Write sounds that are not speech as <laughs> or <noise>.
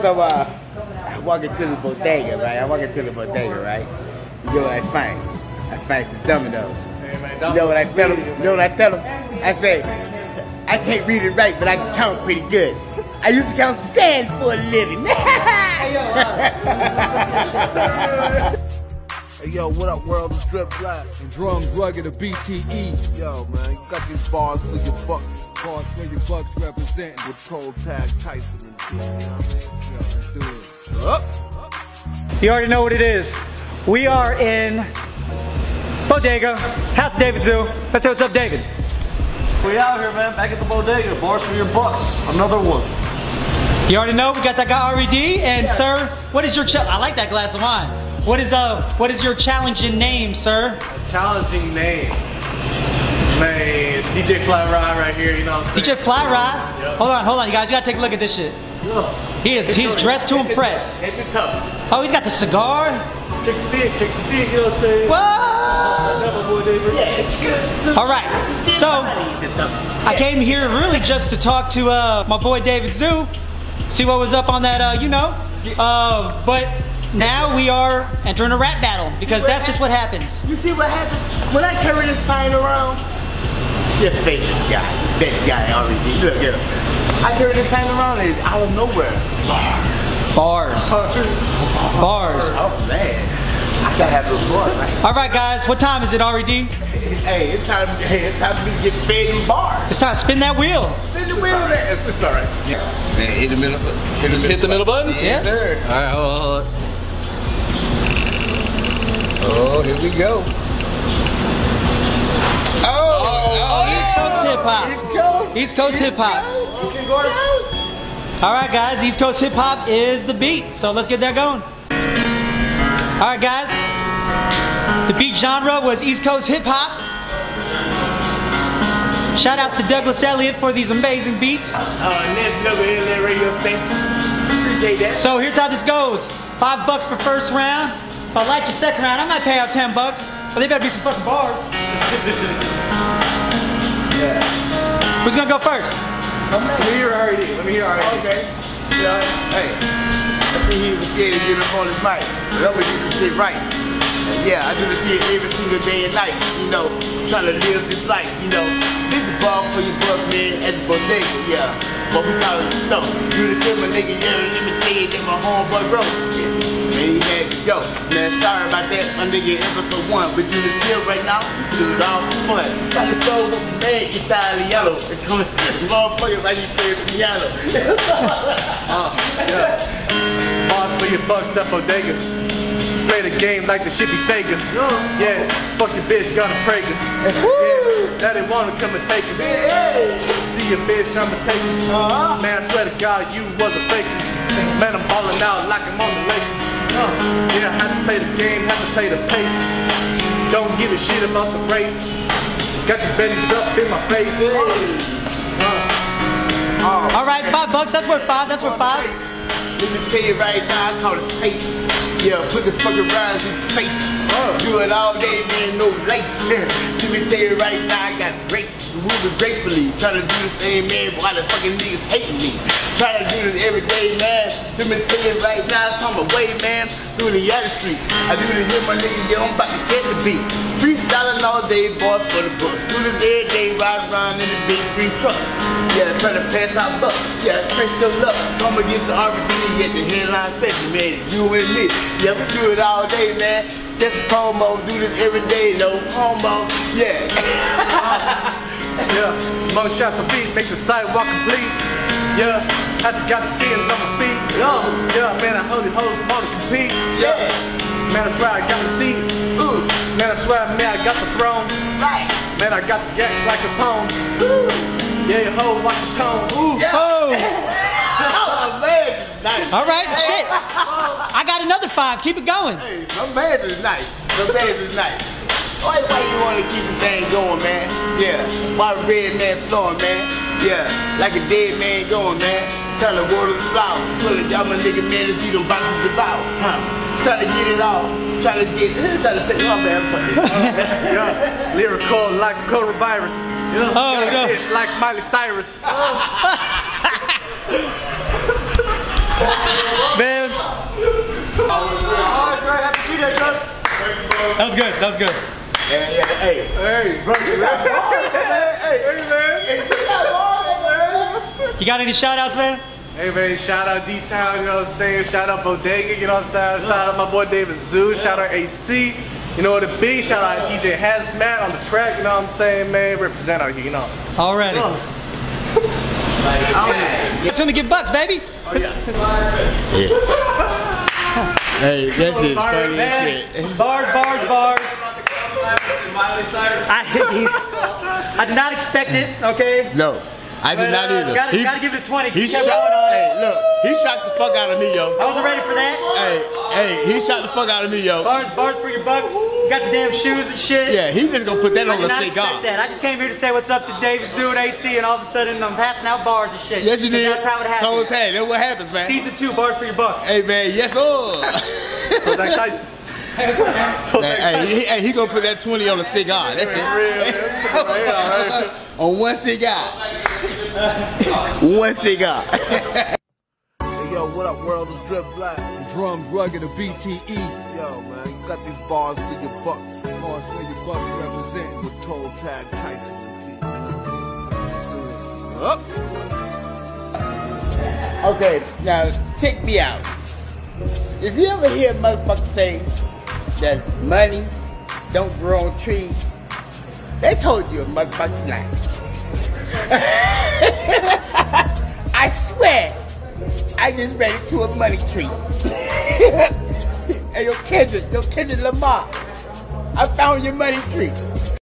So uh, I walk into the bodega, right? I walk into the bodega, right? You know what I find? I find some dominoes. You know what I tell them? You know what I tell them? I say, I can't read it right, but I can count pretty good. I used to count sand for a living. <laughs> <laughs> Hey yo, what up world? It's Drip Black. And drums rugged a BTE. Yo man, you got these bars for your bucks. Bars for your bucks representing. With Toe Tag Tyson and shit, you know what I mean? Yo, let's do it. Up. You already know what it is. We are in Bodega, House of David Zoo. Let's say what's up, David. We out here, man. Back at the bodega. Bars for your bucks. Another one. You already know we got that guy RED, and sir, what is your ch- I like that glass of wine. What is uh what is your challenging name, sir? Challenging name. Man, it's DJ FlyRod right here. You know what I'm saying? DJ FlyRod. Yep. Hold on, hold on, you guys. You gotta take a look at this shit. He is he's dressed to impress. Hit the top. Oh, he's got the cigar. Check the dick, check the dick. You know what I'm saying? Whoa! Never. All right. So I came here really just to talk to uh, my boy David Zoo, see what was up on that, uh, you know. Uh, but now we are entering a rap battle because that's just what happens. You see what happens when I carry this sign around? You're fake guy. That guy already. Look at him. I carry this sign around and it's out of nowhere. Bars. Bars. Bars. Oh man. I gotta have those bars, right? All right, guys. What time is it, RED? Hey, it's time. Hey, it's time for me to get fed in bars. It's time to spin that wheel. Spin the wheel there. It's all right. Man, hit the middle. Hit Just hit the middle button? Yes, sir. All right, hold on, hold on. Oh, here we go. Oh, oh, oh East Coast hip hop. Coast. East Coast hip hop. All right, guys. East Coast hip hop is the beat. So let's get that going. All right, guys. The beat genre was East Coast hip hop. Shout outs to Douglas Elliott for these amazing beats. Uh, Ned's Nugget Internet Radio Station. Appreciate that. So here's how this goes. Five bucks for first round. If I like your second round, I might pay out ten bucks. But they better be some fucking bars. Yeah. Who's gonna go first? Let me hear already. Let me hear already. Okay. Yeah. Hey. I see he was scared to get up on his mic. But I'm gonna get this shit right. And yeah, I do this shit every single day and night. You know, trying to live this life. You know, this is ball for your buzz, man, at the bodega. Yeah. But we call it the snow. You the my nigga, yeah, let me tell you that my homeboy wrote. Yeah. Man, he had to go. Man, sorry about that, my nigga, episode one. But you the seal right now, do it all for fun. Got to go <laughs> with my man, Italiano. Motherfucker, like he play the piano. <laughs> Boss for your bucks at bodega. Play the game like the shit be Sega. Yeah, fuck your bitch, got a Prager. <laughs> Yeah, daddy wanna come and take it. See your bitch, I'ma take it. Uh-huh. Man, I swear to God, you was a faker. Man, I'm balling out like I'm on the Lakers. Yeah, had to play the game, had to play the pace. Don't give a shit about the race. Got your bennies up in my face. Uh, All right, five bucks. That's worth five. That's worth five. Let me tell you right now, I call this pace. Yeah, put the fucking rhymes in your face. Do it all day, man, no lace. <laughs> Let me tell you right now, I got grace. Moving gracefully. Trying to do this thing, man, why the fucking niggas hating me? Trying to do this every day, man. Let me tell you right now, it's on my way, man. Through the other streets. I do this here, my nigga, yeah, I'm about to catch a beat. Freestyling all day, boy, for the books. Do this every day, ride around in the big green truck. Yeah, trying to pass out bucks. Yeah, press your luck. Come against the RBD at the headline session, man. You and me. Yeah, we do it all day, man. Just a promo, do this every day, no homo. Yeah. <laughs> <laughs> Yeah, more shots of beat make the sidewalk complete. Yeah, had to got the tens on my feet. Yo, yeah, man, I holy hoes want to compete. yeah. Man, that's right, I got the seat. Ooh, Man, that's right, man, I got the throne. right. Man, I got the gas like a pone. Yeah, your hoe, watch your tone. Ooh. Yeah. Oh, <laughs> Oh, man, nice. all right. Shit. <laughs> I got another five. Keep it going. Hey, my man's is nice. My man's is nice. Why, why you want to keep the thing going, man? Yeah. Why the red man flowing, man? Yeah. Like a dead man going, man. Trying to water the flowers. So that y'all my nigga, man, is you them about to devour. Huh? Trying to get it all. Trying to get, <laughs> trying to take my man. <laughs> Yeah, lyrical like coronavirus. Yeah, Oh, no. It's like Miley Cyrus. <laughs> Man. That was good. That was good. Yeah, yeah, hey. Hey, Bro, you got balls, man. Hey, hey man. hey, you got balls, man. You got any shout outs, man? Hey man, shout out D-Town, you know what I'm saying? Shout out Bodega, you know what I'm saying? Shout out my boy David Zoo, shout out AC, you know what it be? Shout out DJ Hazmat on the track, you know what I'm saying, man? Represent out here, you know. Already. Let me get bucks, baby. Oh yeah. <laughs> Hey, that shit's funny shit. Bars, bars, bars. I, I did not expect it, okay? No, I did But, not uh, either. Gotta, He- gotta give it a 20. He Keep shot. going on. Hey, look, he shot the fuck out of me, yo. I wasn't ready for that. Hey, hey, he shot the fuck out of me, yo. Bars, bars for your bucks. You got the damn shoes and shit. Yeah, he just gonna put that I on did the not expect that. I just came here to say what's up to David Zoo and AC, and all of a sudden I'm passing out bars and shit. Yes, you 'Cause did. That's how it Told happens. Tay, that's what happens, man. Season two, bars for your bucks. Hey, man, yes, sir. <laughs> So Zach Tyson. So hey, he, hey, he gonna put that 20 on a cigar. That's it. <laughs> on one cigar. one cigar. Hey, yo, what up, world? It's Drip Black. The drums rugged, the BTE. Yo, man, you got these bars for your bucks. Bars for your bucks representing. With Toe Tag Tyson. Up. Okay, now check me out. If you ever hear motherfuckers say that money don't grow on trees, they told you a motherfucking lie. <laughs> I swear, I just ran into a money tree. <laughs> and yo, Kendrick, yo, Kendrick Lamar, I found your money tree.